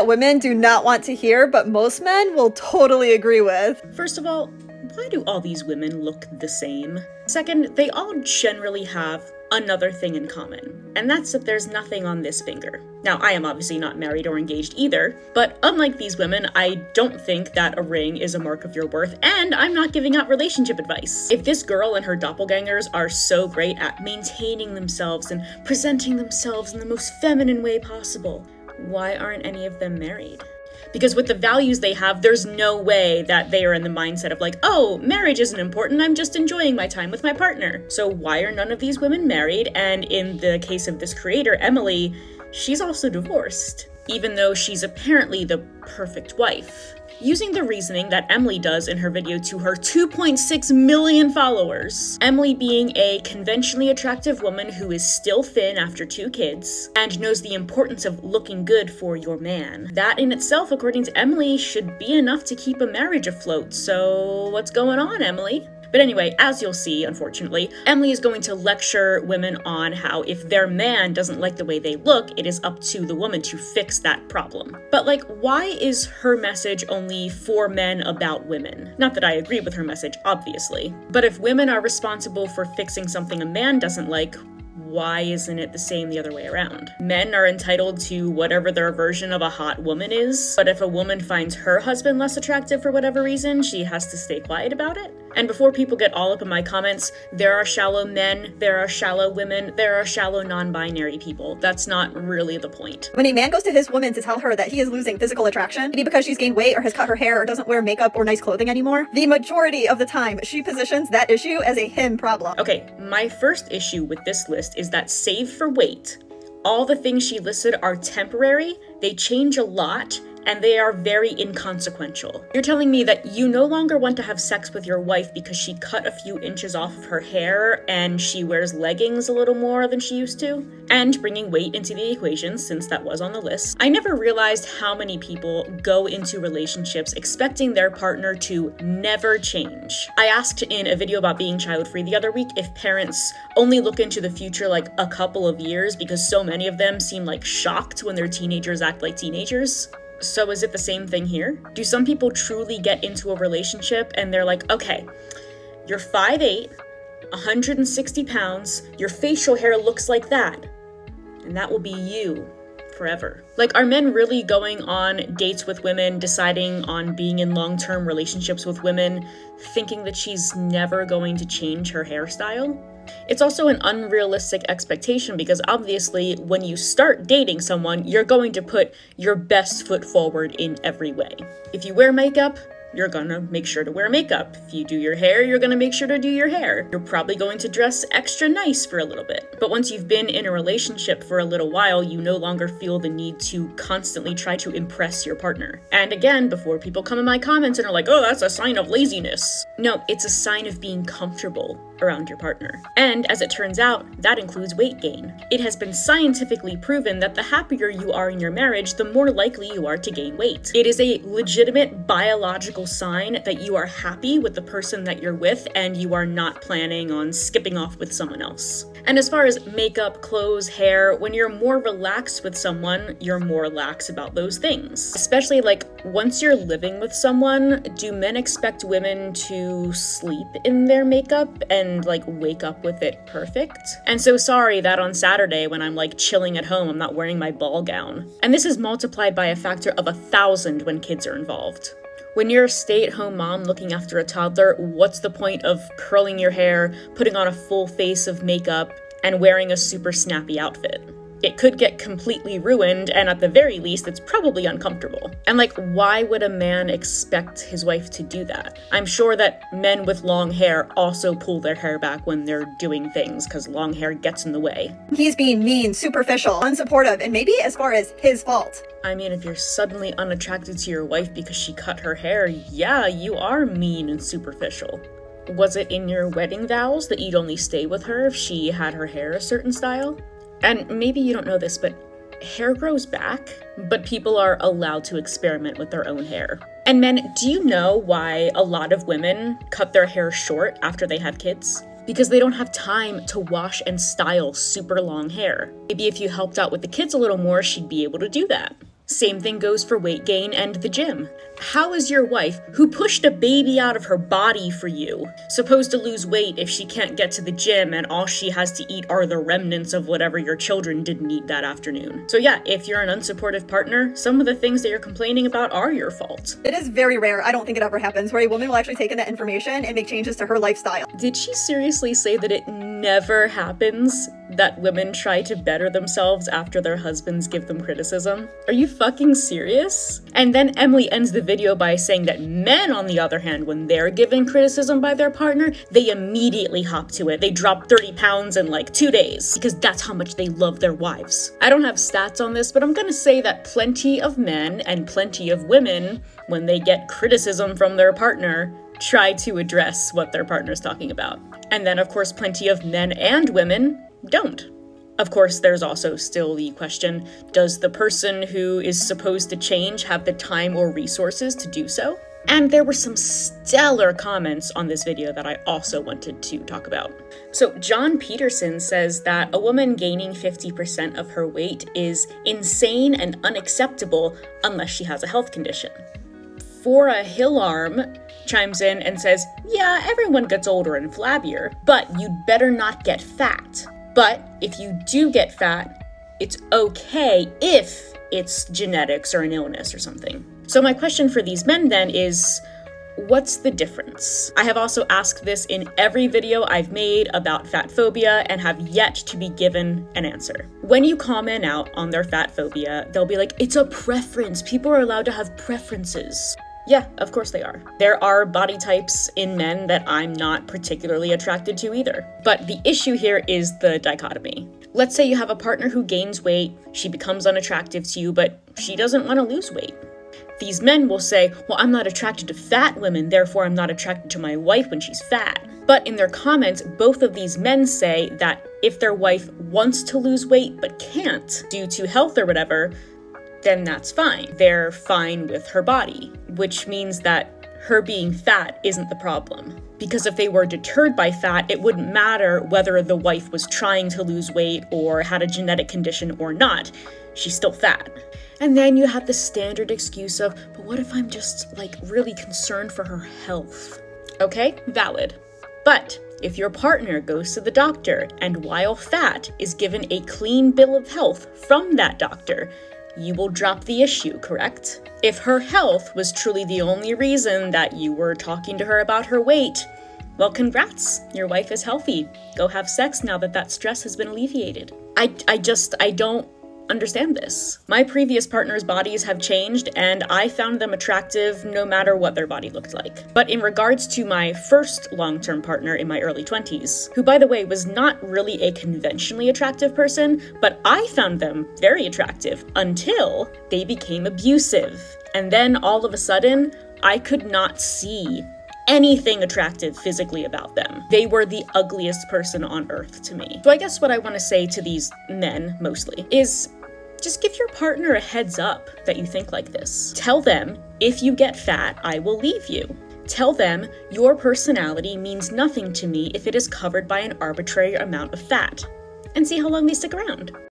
that women do not want to hear, but most men will totally agree with. First of all, why do all these women look the same? Second, they all generally have another thing in common, and that's that there's nothing on this finger. Now, I am obviously not married or engaged either, but unlike these women, I don't think that a ring is a mark of your worth, and I'm not giving out relationship advice. If this girl and her doppelgangers are so great at maintaining themselves and presenting themselves in the most feminine way possible, why aren't any of them married? Because with the values they have, there's no way that they are in the mindset of like, oh, marriage isn't important, I'm just enjoying my time with my partner. So why are none of these women married? And in the case of this creator, Emily, she's also divorced, even though she's apparently the perfect wife using the reasoning that Emily does in her video to her 2.6 million followers. Emily being a conventionally attractive woman who is still thin after two kids and knows the importance of looking good for your man. That in itself, according to Emily, should be enough to keep a marriage afloat. So, what's going on, Emily? But anyway, as you'll see, unfortunately, Emily is going to lecture women on how if their man doesn't like the way they look, it is up to the woman to fix that problem. But like, why is her message only for men about women? Not that I agree with her message, obviously. But if women are responsible for fixing something a man doesn't like, why isn't it the same the other way around? Men are entitled to whatever their version of a hot woman is, but if a woman finds her husband less attractive for whatever reason, she has to stay quiet about it? And before people get all up in my comments, there are shallow men, there are shallow women, there are shallow non binary people. That's not really the point. When a man goes to his woman to tell her that he is losing physical attraction, maybe because she's gained weight or has cut her hair or doesn't wear makeup or nice clothing anymore, the majority of the time she positions that issue as a him problem. Okay, my first issue with this list is that save for weight, all the things she listed are temporary, they change a lot, and they are very inconsequential. You're telling me that you no longer want to have sex with your wife because she cut a few inches off of her hair and she wears leggings a little more than she used to? And bringing weight into the equation, since that was on the list. I never realized how many people go into relationships expecting their partner to never change. I asked in a video about being child free the other week if parents only look into the future like a couple of years because so many of them seem like shocked when their teenagers act like teenagers. So is it the same thing here? Do some people truly get into a relationship and they're like, okay, you're 5'8, 160 pounds, your facial hair looks like that, and that will be you forever. Like, are men really going on dates with women, deciding on being in long term relationships with women, thinking that she's never going to change her hairstyle? It's also an unrealistic expectation because obviously, when you start dating someone, you're going to put your best foot forward in every way. If you wear makeup, you're gonna make sure to wear makeup. If you do your hair, you're gonna make sure to do your hair. You're probably going to dress extra nice for a little bit. But once you've been in a relationship for a little while, you no longer feel the need to constantly try to impress your partner. And again, before people come in my comments and are like, oh, that's a sign of laziness. No, it's a sign of being comfortable around your partner. And as it turns out, that includes weight gain. It has been scientifically proven that the happier you are in your marriage, the more likely you are to gain weight. It is a legitimate biological sign that you are happy with the person that you're with and you are not planning on skipping off with someone else. And as far as makeup, clothes, hair, when you're more relaxed with someone, you're more lax about those things. Especially like once you're living with someone, do men expect women to sleep in their makeup and and like wake up with it perfect. And so sorry that on Saturday when I'm like chilling at home, I'm not wearing my ball gown. And this is multiplied by a factor of a thousand when kids are involved. When you're a stay at home mom looking after a toddler, what's the point of curling your hair, putting on a full face of makeup, and wearing a super snappy outfit? It could get completely ruined, and at the very least, it's probably uncomfortable. And like, why would a man expect his wife to do that? I'm sure that men with long hair also pull their hair back when they're doing things, because long hair gets in the way. He's being mean, superficial, unsupportive, and maybe as far as his fault. I mean, if you're suddenly unattracted to your wife because she cut her hair, yeah, you are mean and superficial. Was it in your wedding vows that you'd only stay with her if she had her hair a certain style? And maybe you don't know this, but hair grows back, but people are allowed to experiment with their own hair. And men, do you know why a lot of women cut their hair short after they have kids? Because they don't have time to wash and style super long hair. Maybe if you helped out with the kids a little more, she'd be able to do that. Same thing goes for weight gain and the gym. How is your wife, who pushed a baby out of her body for you, supposed to lose weight if she can't get to the gym and all she has to eat are the remnants of whatever your children didn't eat that afternoon? So, yeah, if you're an unsupportive partner, some of the things that you're complaining about are your fault. It is very rare, I don't think it ever happens, where a woman will actually take in that information and make changes to her lifestyle. Did she seriously say that it never happens that women try to better themselves after their husbands give them criticism? Are you fucking serious? And then Emily ends the video by saying that men, on the other hand, when they're given criticism by their partner, they immediately hop to it. They drop 30 pounds in like two days because that's how much they love their wives. I don't have stats on this, but I'm gonna say that plenty of men and plenty of women, when they get criticism from their partner, try to address what their partner's talking about. And then, of course, plenty of men and women don't. Of course, there's also still the question does the person who is supposed to change have the time or resources to do so? And there were some stellar comments on this video that I also wanted to talk about. So, John Peterson says that a woman gaining 50% of her weight is insane and unacceptable unless she has a health condition. Fora Hillarm chimes in and says, Yeah, everyone gets older and flabbier, but you'd better not get fat. But if you do get fat, it's okay if it's genetics or an illness or something. So, my question for these men then is what's the difference? I have also asked this in every video I've made about fat phobia and have yet to be given an answer. When you comment out on their fat phobia, they'll be like, it's a preference. People are allowed to have preferences. Yeah, of course they are. There are body types in men that I'm not particularly attracted to either. But the issue here is the dichotomy. Let's say you have a partner who gains weight, she becomes unattractive to you, but she doesn't want to lose weight. These men will say, Well, I'm not attracted to fat women, therefore I'm not attracted to my wife when she's fat. But in their comments, both of these men say that if their wife wants to lose weight but can't due to health or whatever, then that's fine. They're fine with her body, which means that her being fat isn't the problem. Because if they were deterred by fat, it wouldn't matter whether the wife was trying to lose weight or had a genetic condition or not. She's still fat. And then you have the standard excuse of, but what if I'm just like really concerned for her health? Okay, valid. But if your partner goes to the doctor and while fat is given a clean bill of health from that doctor, you will drop the issue, correct? If her health was truly the only reason that you were talking to her about her weight, well, congrats, your wife is healthy. Go have sex now that that stress has been alleviated. I, I just, I don't understand this. My previous partners' bodies have changed, and I found them attractive no matter what their body looked like. But in regards to my first long term partner in my early 20s, who by the way was not really a conventionally attractive person, but I found them very attractive until they became abusive. And then all of a sudden, I could not see anything attractive physically about them. They were the ugliest person on earth to me. So I guess what I want to say to these men mostly is just give your partner a heads up that you think like this. Tell them, if you get fat, I will leave you. Tell them, your personality means nothing to me if it is covered by an arbitrary amount of fat. And see how long they stick around.